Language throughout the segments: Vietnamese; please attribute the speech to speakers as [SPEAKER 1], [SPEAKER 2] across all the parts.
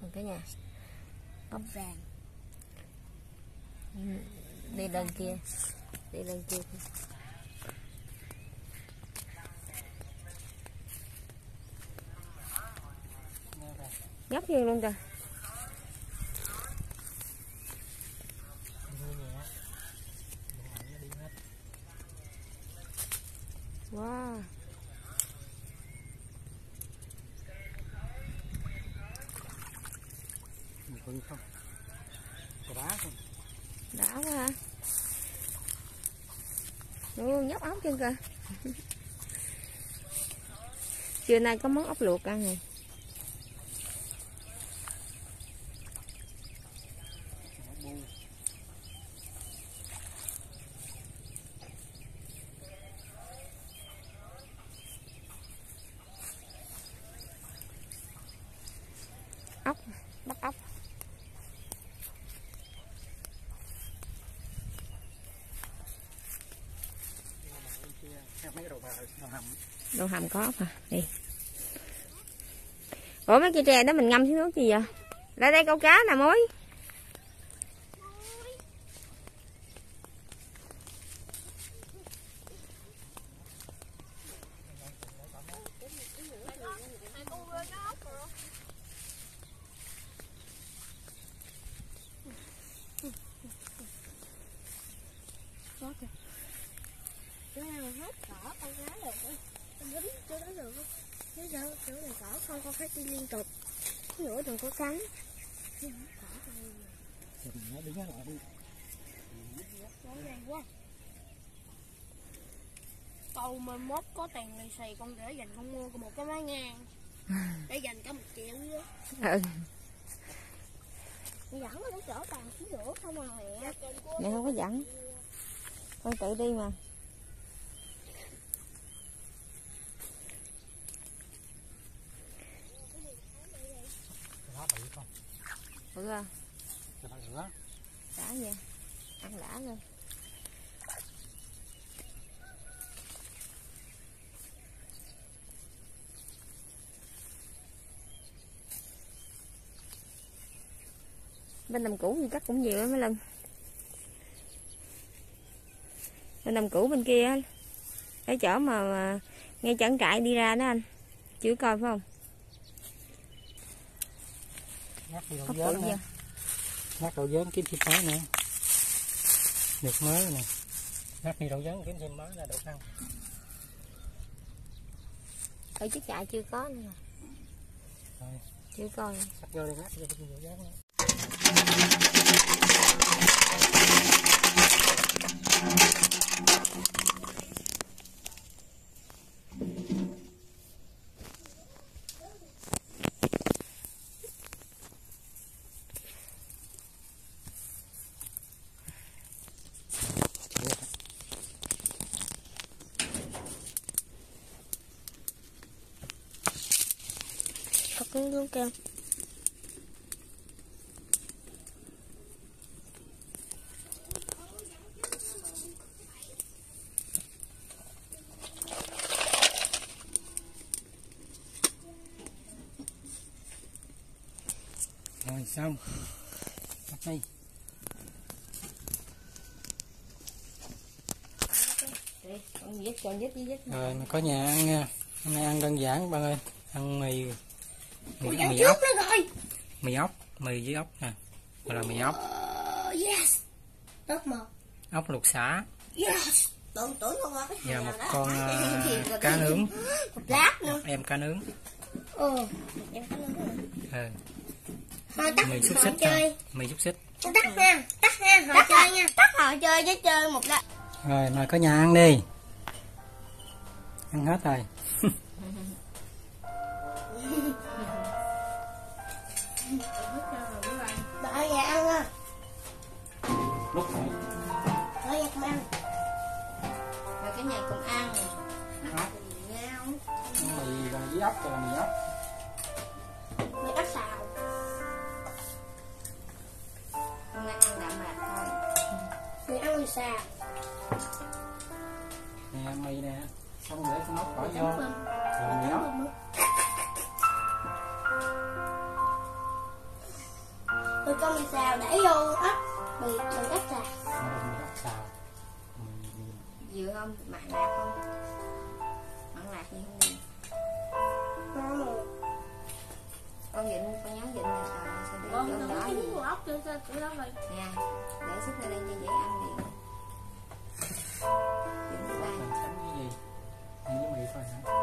[SPEAKER 1] ốc cả nhà.
[SPEAKER 2] Ốc vàng.
[SPEAKER 1] Ừ, đi lên kia. Đi lên kia nhấp vô luôn kìa. Wow
[SPEAKER 3] bự không? có đá không?
[SPEAKER 1] đã quá ha Ồ, nhóc ốc chân kìa trưa nay có món ốc luộc ăn nè ốc bắt ốc
[SPEAKER 3] Mấy đầu bà đầu hầm
[SPEAKER 1] đồ hầm có ốc à? đi. Ủa mấy cây tre đó mình ngâm xuống nước gì vậy? Lại đây câu cá nè, mối
[SPEAKER 2] Cái nào hết cỏ con gái được á. Con dính chỗ đó được không? Nếu đâu chỗ này cỏ không con phải đi liên tục. Cái nữa đừng có cắn. Nữa
[SPEAKER 3] nó đứng lại đi.
[SPEAKER 2] Rõ ràng quá. Cầu mà mốt có tiền lì xì con để dành con mua một cái máy ngang. Để dành cả một triệu
[SPEAKER 1] ừ
[SPEAKER 2] Mẹ dẫn nó chỗ bàn xí rửa không à mẹ.
[SPEAKER 1] mẹ không có dẫn con tự đi mà
[SPEAKER 3] bự không? Cái rửa.
[SPEAKER 1] đã vậy ăn đã luôn. Bên nằm cũ thì chắc cũng nhiều lắm mấy lần bên nằm cũ bên kia á. Ở chỗ mà, mà ngay trận trại đi ra đó anh. Chưa coi phải không
[SPEAKER 3] Đi đầu dớn
[SPEAKER 1] chưa?
[SPEAKER 3] Nhắc đầu dớn kiếm thêm mới nè. Được mới nè. Nhắc đi đầu dớn kiếm thêm mới là được ăn.
[SPEAKER 1] ở chiếc trại chưa có nữa.
[SPEAKER 3] Rồi.
[SPEAKER 1] chưa coi
[SPEAKER 3] Sắp vô đi nhắc vô đầu dớn nè.
[SPEAKER 2] Thật cái luôn kìa.
[SPEAKER 3] Rồi xong. Bắt đây.
[SPEAKER 1] con dứt con dứt dứt
[SPEAKER 3] Rồi mà có nhà ăn nha. Hôm nay ăn đơn giản ba ơi. Ăn mì mì, mì ốc,
[SPEAKER 2] nó rồi.
[SPEAKER 3] mì ốc, mì với ốc nè. Gọi là mì ốc,
[SPEAKER 2] Ờ, yes. Tốt một.
[SPEAKER 3] ốc luộc xả
[SPEAKER 2] Yes. Tưởng tưởng không có cái
[SPEAKER 3] và một
[SPEAKER 2] đó.
[SPEAKER 3] con à,
[SPEAKER 2] rồi
[SPEAKER 3] cá nướng,
[SPEAKER 2] Một lát nữa.
[SPEAKER 3] em cá nướng.
[SPEAKER 2] Ừ. Em có nướng rồi.
[SPEAKER 3] Ừ.
[SPEAKER 2] Thôi tắt
[SPEAKER 3] mì xúc xích
[SPEAKER 2] chơi.
[SPEAKER 3] mì xúc xích
[SPEAKER 2] Tắt nha. Tắt nha. Họ chơi nha. Tắt họ chơi chứ chơi một lát.
[SPEAKER 3] rồi mời có nhà ăn đi ăn hết rồi cho là mì ốc
[SPEAKER 2] mì xào
[SPEAKER 1] hôm nay ăn đạm mạc thôi.
[SPEAKER 2] Mì ốc thì xào
[SPEAKER 3] nè mì nè. Xong để con ốc bỏ vô. rồi mì ốc
[SPEAKER 2] rồi con mì xào để vô ốc. Mì mì cách xào
[SPEAKER 3] mì ốc xào
[SPEAKER 1] vừa không? Mặn đẹp không? con vịnh con nhắn vịnh này rồi sẽ để
[SPEAKER 2] con
[SPEAKER 1] đỏ gì
[SPEAKER 2] ốc cho cho tụi nó rồi
[SPEAKER 1] nha để xích ra đây cho dễ ăn
[SPEAKER 2] đi.
[SPEAKER 1] vịnh quay
[SPEAKER 3] như
[SPEAKER 2] gì như mì thôi hả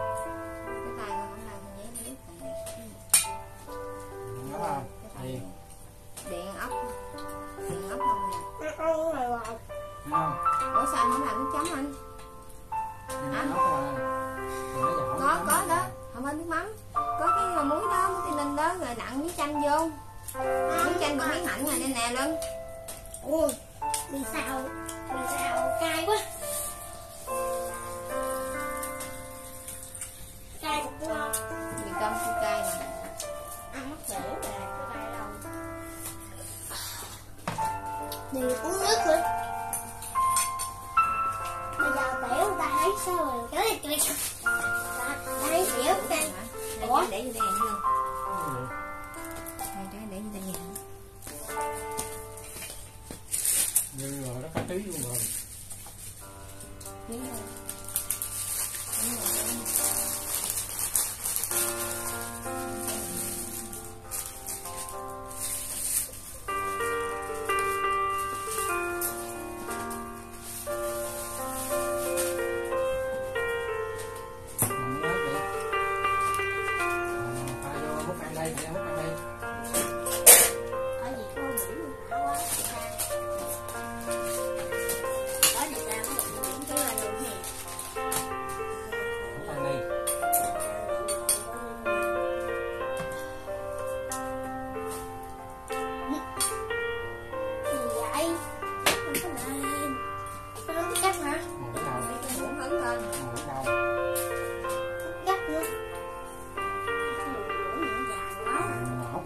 [SPEAKER 2] Melhora para ter um nome.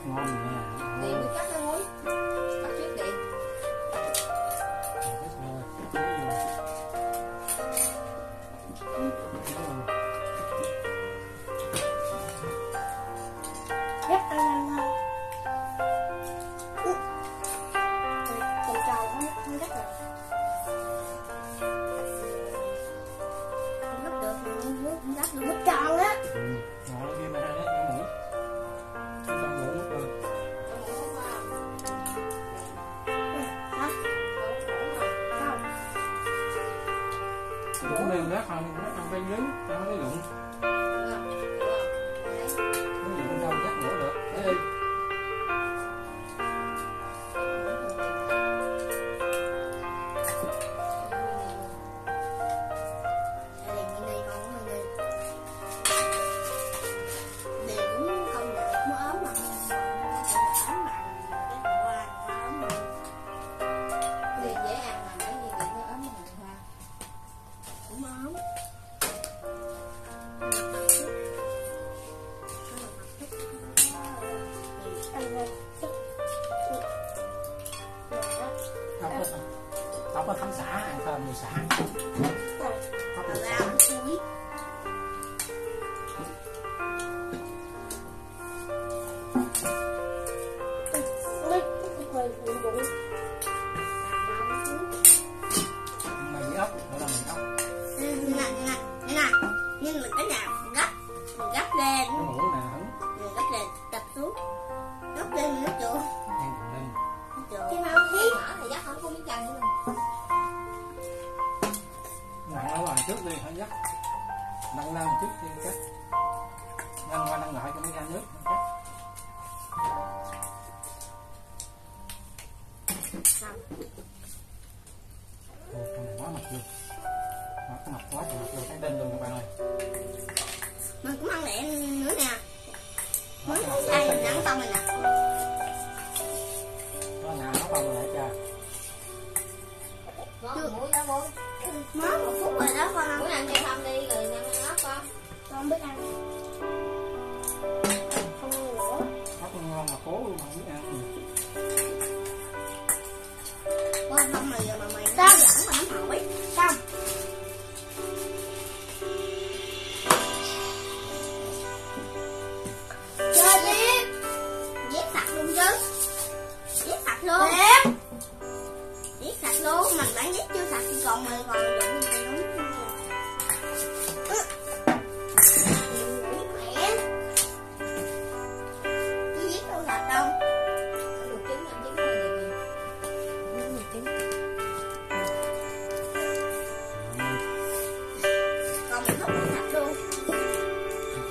[SPEAKER 3] Amen. có thánh xã ăn thơm mùi xã có
[SPEAKER 2] mùi xã nhưng đừng cái nào gấp. Mình gấp lên.
[SPEAKER 3] Mình
[SPEAKER 2] gấp lên tập xuống. Gấp lên nó chuột cái mau khí
[SPEAKER 1] nhỏ này chắc không
[SPEAKER 3] biết cần của trước đi hơi nhất nâng lên một chút đi cắt nâng qua nâng lại cho nó ra nước cắt Ôi, này quá mập luôn nó có quá thì mập luôn thấy đinh luôn các bạn ơi
[SPEAKER 2] mình cũng ăn lẹ nữa nè mới
[SPEAKER 3] sai
[SPEAKER 2] mình nắng xong mình nãy nhét chưa? Sạch thì còn mười còn đụng thì đúng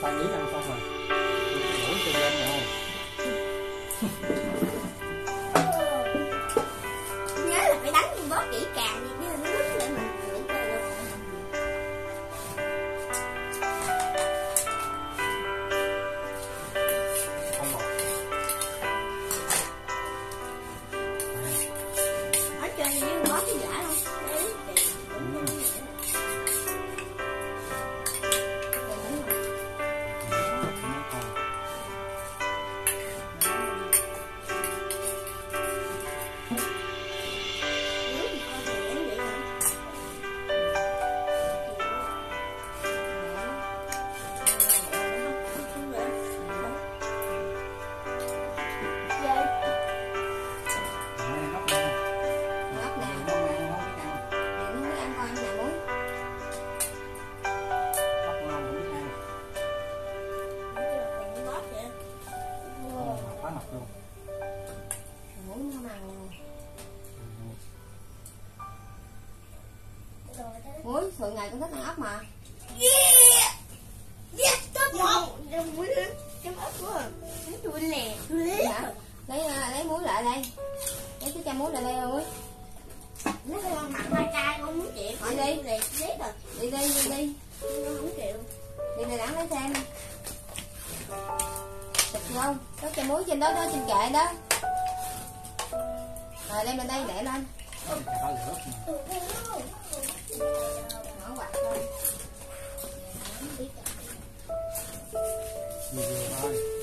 [SPEAKER 3] Tao nghĩ ăn xong rồi? Đuổi cho lên rồi.
[SPEAKER 1] lại đây. Lấy cái chai muối lại đây ơi.
[SPEAKER 2] Nó không mặn hai chai con muốn chịu.
[SPEAKER 1] Khỏi đi.
[SPEAKER 2] Đi rồi.
[SPEAKER 1] Đi đi đi đi.
[SPEAKER 2] Con không chịu.
[SPEAKER 1] Đi này đẳng lấy xem thịt không có chai muối trên đó đó trên kệ đó. Rồi đem lên đây để lên.
[SPEAKER 2] Thank you.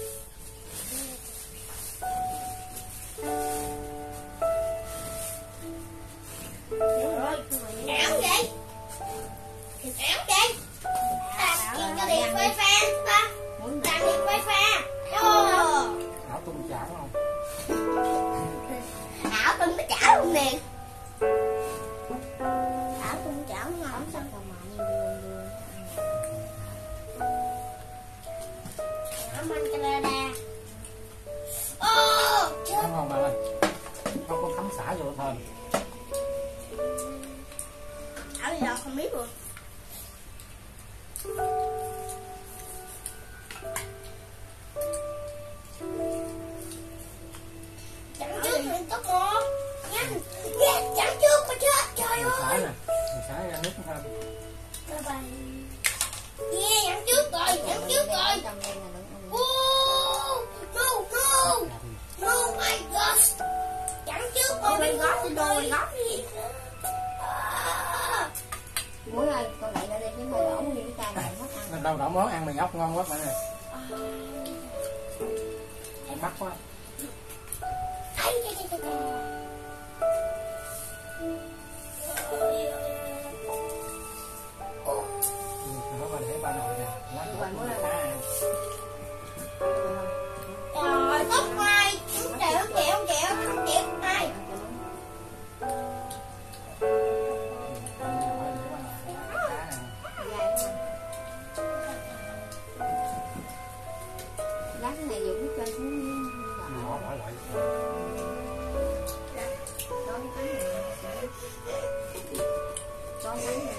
[SPEAKER 2] con
[SPEAKER 1] bánh này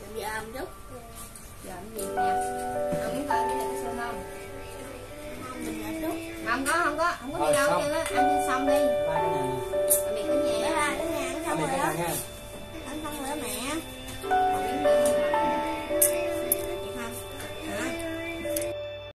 [SPEAKER 3] chuẩn bị ăn
[SPEAKER 2] chút
[SPEAKER 1] giờ ăn gì nè ăn miếng thôi cái này xong không
[SPEAKER 2] mình ăn chút
[SPEAKER 1] không có không có không có đi đâu hết trơn á ăn xong đi ăn miếng
[SPEAKER 2] cái
[SPEAKER 1] nhà
[SPEAKER 2] cái nhà
[SPEAKER 3] cái
[SPEAKER 2] xong rồi đó